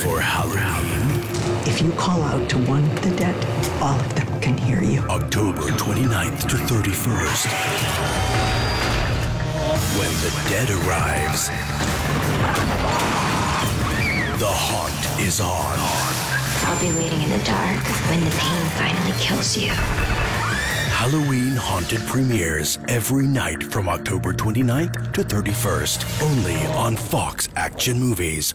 for Halloween? If you call out to one of the dead, all of them can hear you. October 29th to 31st. When the dead arrives, the haunt is on. I'll be waiting in the dark when the pain finally kills you. Halloween Haunted premieres every night from October 29th to 31st, only on Fox Action Movies.